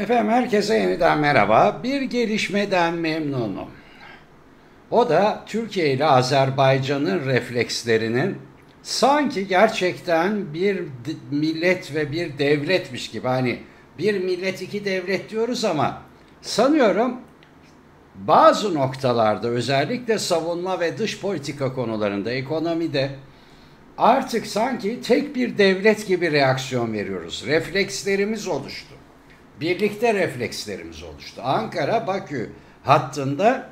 Efendim herkese yeniden merhaba. Bir gelişmeden memnunum. O da Türkiye ile Azerbaycan'ın reflekslerinin sanki gerçekten bir millet ve bir devletmiş gibi hani bir millet iki devlet diyoruz ama sanıyorum bazı noktalarda özellikle savunma ve dış politika konularında ekonomide artık sanki tek bir devlet gibi reaksiyon veriyoruz. Reflekslerimiz oluştu. Birlikte reflekslerimiz oluştu. Ankara Bakü hattında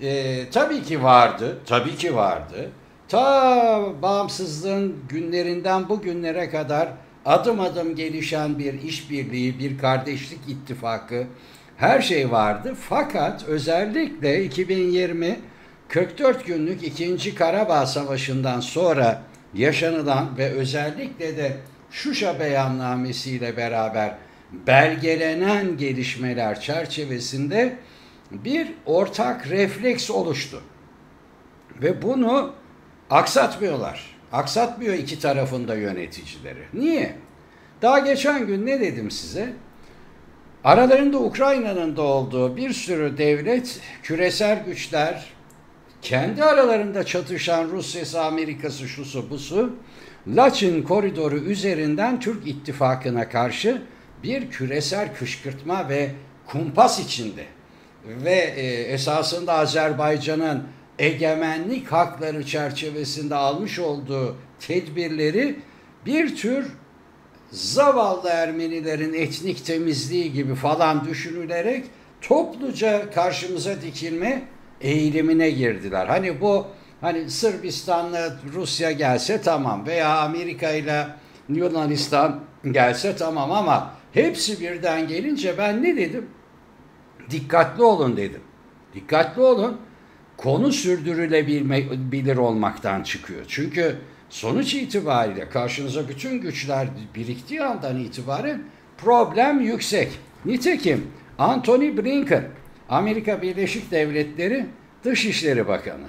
e, tabii ki vardı, tabii ki vardı. Ta bağımsızlığın günlerinden bugünlere kadar adım adım gelişen bir işbirliği, bir kardeşlik ittifakı, her şey vardı. Fakat özellikle 2020 44 günlük 2. Karabağ Savaşı'ndan sonra yaşanılan ve özellikle de Şuşa beyannamesiyle beraber belgelenen gelişmeler çerçevesinde bir ortak refleks oluştu. Ve bunu aksatmıyorlar. Aksatmıyor iki tarafında yöneticileri. Niye? Daha geçen gün ne dedim size? Aralarında Ukrayna'nın da olduğu bir sürü devlet, küresel güçler, kendi aralarında çatışan Rusya'sı, Amerika'sı, şusu, busu, Laçin koridoru üzerinden Türk ittifakına karşı bir küresel kışkırtma ve kumpas içinde ve e, esasında Azerbaycan'ın egemenlik hakları çerçevesinde almış olduğu tedbirleri bir tür zavallı Ermenilerin etnik temizliği gibi falan düşünülerek topluca karşımıza dikilme eğilimine girdiler. Hani bu hani Sırbistan'la Rusya gelse tamam veya Amerika ile Yunanistan gelse tamam ama hepsi birden gelince ben ne dedim? Dikkatli olun dedim. Dikkatli olun. Konu sürdürülebilir olmaktan çıkıyor. Çünkü sonuç itibariyle karşınıza bütün güçler biriktiği andan itibaren problem yüksek. Nitekim Anthony Blinken, Amerika Birleşik Devletleri Dışişleri Bakanı.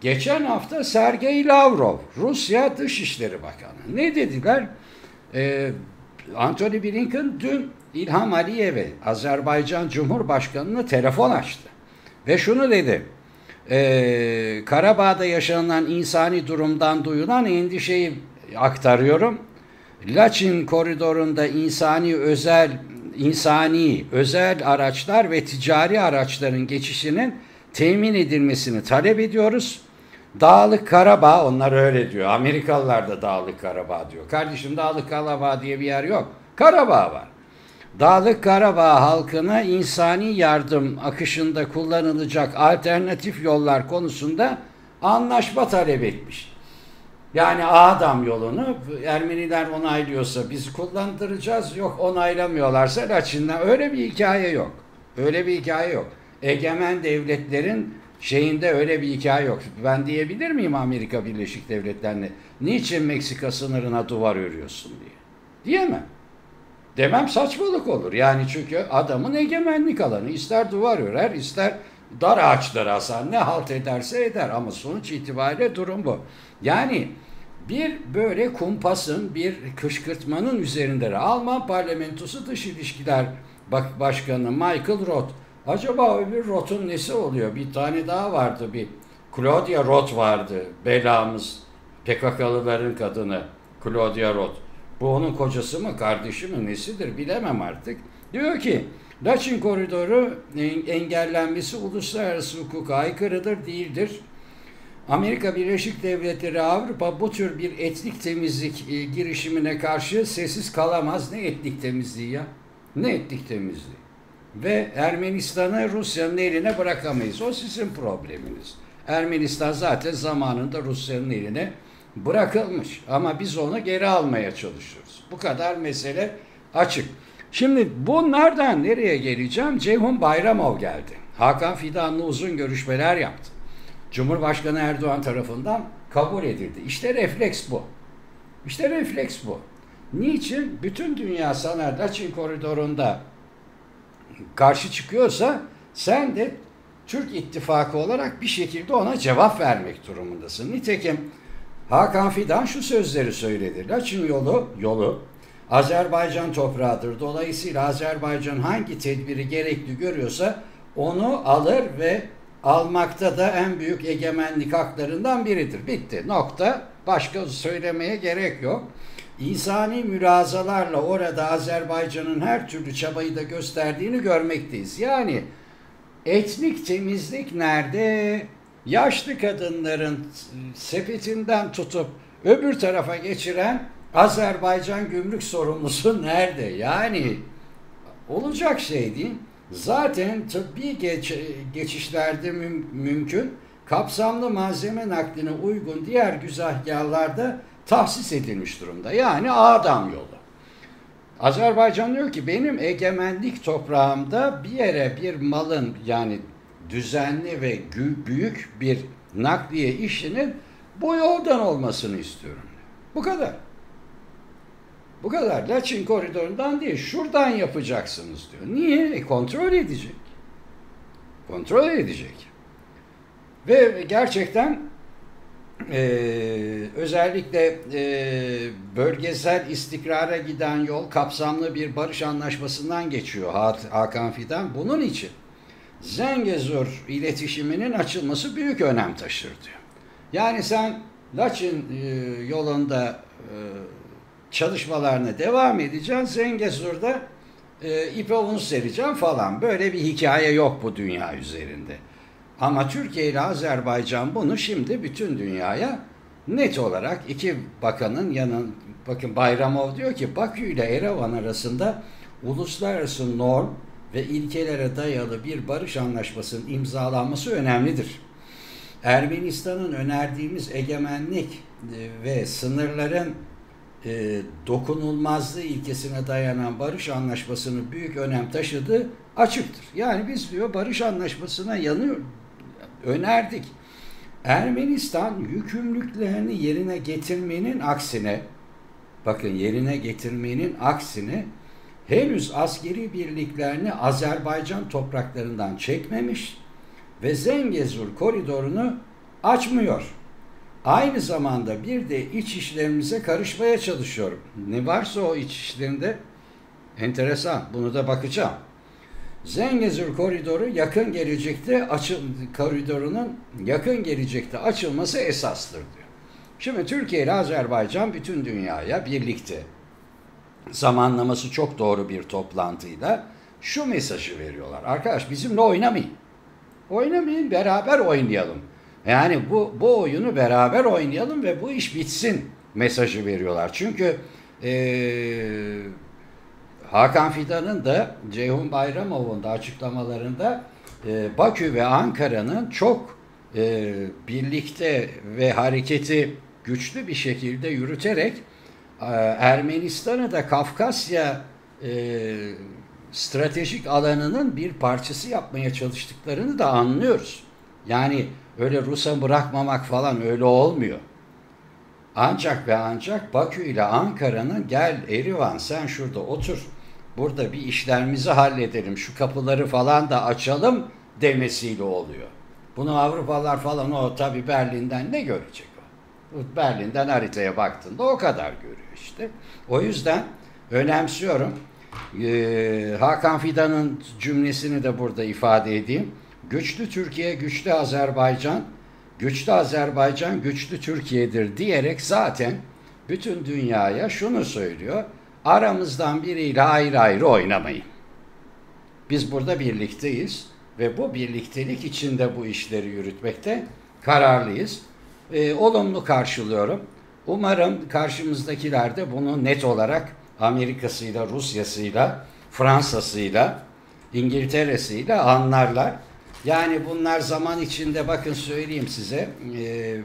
Geçen hafta Sergey Lavrov, Rusya Dışişleri Bakanı. Ne dediler? Ee, Anthony Blinken dün İlham Aliyev'e, Azerbaycan Cumhurbaşkanı'nı telefon açtı. Ve şunu dedi. Ee, Karabağ'da yaşanılan insani durumdan duyulan endişeyi aktarıyorum. Laçin koridorunda insani özel insani özel araçlar ve ticari araçların geçişinin temin edilmesini talep ediyoruz. Dağlık Karabağ, onlar öyle diyor. Amerikalılar da Dağlık Karabağ diyor. Kardeşim Dağlık Karabağ diye bir yer yok. Karabağ var. Dağlık Karabağ halkına insani yardım akışında kullanılacak alternatif yollar konusunda anlaşma talep etmiş. Yani Adam yolunu Ermeniler onaylıyorsa biz kullandıracağız. Yok onaylamıyorlarsa Laçin'den öyle bir hikaye yok. Öyle bir hikaye yok. Egemen devletlerin şeyinde öyle bir hikaye yok. Ben diyebilir miyim Amerika Birleşik Devletleri'ne niçin Meksika sınırına duvar örüyorsun diye. Diyemem. Demem saçmalık olur. Yani çünkü adamın egemenlik alanı. ister duvar örer, ister dar ağaçları asar. Ne halt ederse eder. Ama sonuç itibariyle durum bu. Yani bir böyle kumpasın, bir kışkırtmanın üzerinde Alman parlamentosu dış ilişkiler başkanı Michael Roth. Acaba öbür Roth'un nesi oluyor? Bir tane daha vardı bir. Claudia Roth vardı. Belamız. PKK'lıların kadını. Claudia Roth. Bu onun kocası mı, kardeşi mi, nesidir bilemem artık. Diyor ki Laçin koridoru engellenmesi uluslararası hukuka aykırıdır, değildir. Amerika Birleşik Devletleri Avrupa bu tür bir etnik temizlik e, girişimine karşı sessiz kalamaz. Ne etnik temizliği ya? Ne etnik temizliği? Ve Ermenistan'ı Rusya'nın eline bırakamayız. O sizin probleminiz. Ermenistan zaten zamanında Rusya'nın eline bırakılmış. Ama biz onu geri almaya çalışıyoruz. Bu kadar mesele açık. Şimdi bunlardan nereye geleceğim? Ceyhun Bayramov geldi. Hakan Fidan'la uzun görüşmeler yaptı. Cumhurbaşkanı Erdoğan tarafından kabul edildi. İşte refleks bu. İşte refleks bu. Niçin? Bütün dünya sana Laçin koridorunda karşı çıkıyorsa sen de Türk ittifakı olarak bir şekilde ona cevap vermek durumundasın. Nitekim Hakan Fidan şu sözleri söyledi. Laçin yolu, yolu Azerbaycan toprağıdır. Dolayısıyla Azerbaycan hangi tedbiri gerekli görüyorsa onu alır ve almakta da en büyük egemenlik haklarından biridir. Bitti. Nokta. Başka söylemeye gerek yok. İnsani mürazalarla orada Azerbaycan'ın her türlü çabayı da gösterdiğini görmekteyiz. Yani etnik temizlik nerede? Yaşlı kadınların sepetinden tutup öbür tarafa geçiren Azerbaycan gümrük sorumlusu nerede? Yani olacak şey değil. Zaten tıbbi geç, geçişlerde müm, mümkün. Kapsamlı malzeme nakline uygun diğer güzergahlarda tahsis edilmiş durumda. Yani adam yolu. Azerbaycan diyor ki benim egemenlik toprağımda bir yere bir malın yani düzenli ve büyük bir nakliye işinin bu yoldan olmasını istiyorum. Bu kadar. Bu kadar. Laçin koridorundan değil, şuradan yapacaksınız diyor. Niye? E, kontrol edecek. Kontrol edecek. Ve gerçekten e, özellikle e, bölgesel istikrara giden yol kapsamlı bir barış anlaşmasından geçiyor Hakan Fidan. Bunun için Zengezur iletişiminin açılması büyük önem taşır diyor. Yani sen Laçin e, yolunda e, çalışmalarına devam edeceksin. Zengezur'da e, ipe un sereceğim falan. Böyle bir hikaye yok bu dünya üzerinde. Ama Türkiye ile Azerbaycan bunu şimdi bütün dünyaya net olarak iki bakanın yanın bakın Bayramov diyor ki Bakü ile Erevan arasında uluslararası norm ve ilkelere dayalı bir barış anlaşmasının imzalanması önemlidir. Ermenistan'ın önerdiğimiz egemenlik e, ve sınırların e, dokunulmazlığı ilkesine dayanan barış anlaşmasının büyük önem taşıdığı açıktır. Yani biz diyor barış anlaşmasına yanıyor, önerdik. Ermenistan yükümlülüklerini yerine getirmenin aksine bakın yerine getirmenin aksine henüz askeri birliklerini Azerbaycan topraklarından çekmemiş ve Zengezur koridorunu açmıyor. Aynı zamanda bir de iç işlerimize karışmaya çalışıyorum. Ne varsa o iç işlerinde enteresan. Bunu da bakacağım. Zengezur koridoru yakın gelecekte açıl koridorunun yakın gelecekte açılması esastır diyor. Şimdi Türkiye ile Azerbaycan bütün dünyaya birlikte zamanlaması çok doğru bir toplantıyla şu mesajı veriyorlar. Arkadaş bizimle oynamayın. Oynamayın beraber oynayalım. Yani bu, bu oyunu beraber oynayalım ve bu iş bitsin mesajı veriyorlar. Çünkü ee, Hakan Fidan'ın da Ceyhun Bayramov'un da açıklamalarında e, Bakü ve Ankara'nın çok e, birlikte ve hareketi güçlü bir şekilde yürüterek e, Ermenistan'ı da Kafkasya e, stratejik alanının bir parçası yapmaya çalıştıklarını da anlıyoruz. Yani öyle Rus'a bırakmamak falan öyle olmuyor. Ancak ve ancak Bakü ile Ankara'nın gel Erivan sen şurada otur. Burada bir işlerimizi halledelim. Şu kapıları falan da açalım demesiyle oluyor. Bunu Avrupalılar falan o tabi Berlin'den ne görecek o? Berlin'den haritaya baktığında o kadar görüyor işte. O yüzden önemsiyorum. Ee, Hakan Fidan'ın cümlesini de burada ifade edeyim. Güçlü Türkiye, güçlü Azerbaycan, güçlü Azerbaycan, güçlü Türkiye'dir diyerek zaten bütün dünyaya şunu söylüyor. Aramızdan biriyle ayrı ayrı oynamayın. Biz burada birlikteyiz ve bu birliktelik içinde bu işleri yürütmekte kararlıyız. E, olumlu karşılıyorum. Umarım karşımızdakiler de bunu net olarak Amerika'sıyla, Rusya'sıyla, Fransa'sıyla, İngiltere'siyle anlarlar. Yani bunlar zaman içinde bakın söyleyeyim size e,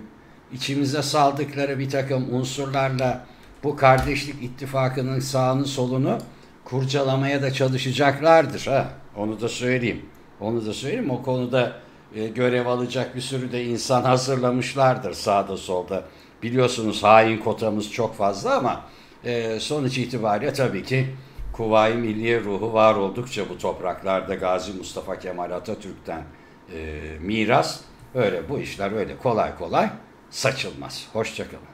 içimize saldıkları bir takım unsurlarla bu kardeşlik ittifakının sağını solunu kurcalamaya da çalışacaklardır. Ha, onu da söyleyeyim. Onu da söyleyeyim. O konuda e, görev alacak bir sürü de insan hazırlamışlardır sağda solda. Biliyorsunuz hain kotamız çok fazla ama e, sonuç itibariyle tabii ki Kuvayi Milliye ruhu var oldukça bu topraklarda Gazi Mustafa Kemal Atatürk'ten e, miras öyle bu işler öyle kolay kolay saçılmaz. Hoşçakalın.